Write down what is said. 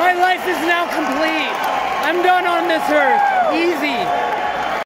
My life is now complete. I'm done on this earth. Easy.